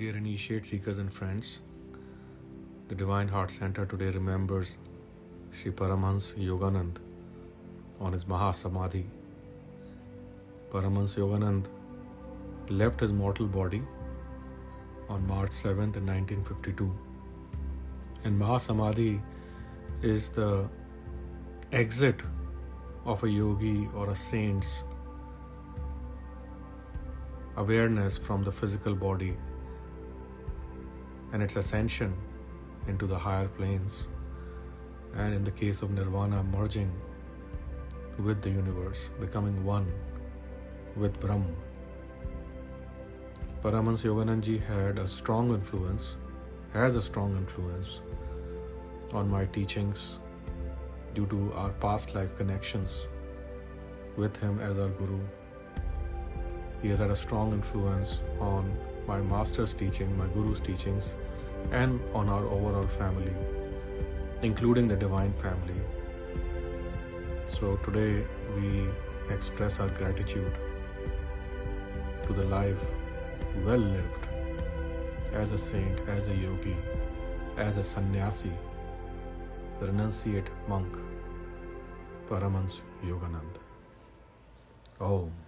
Dear initiate seekers and friends, the Divine Heart Center today remembers Sri Paramhans Yoganand on his Mahasamadhi. Paramhans Yoganand left his mortal body on March 7th, 1952. And Mahasamadhi is the exit of a yogi or a saint's awareness from the physical body and its ascension into the higher planes, and in the case of nirvana, merging with the universe, becoming one with Brahman. Paramhans Yogananji had a strong influence, has a strong influence on my teachings due to our past life connections with him as our Guru. He has had a strong influence on my master's teaching, my Guru's teachings, and on our overall family, including the divine family. So today we express our gratitude to the life well lived as a saint, as a yogi, as a sannyasi, the renunciate monk, Paramhans Yoganand. Om.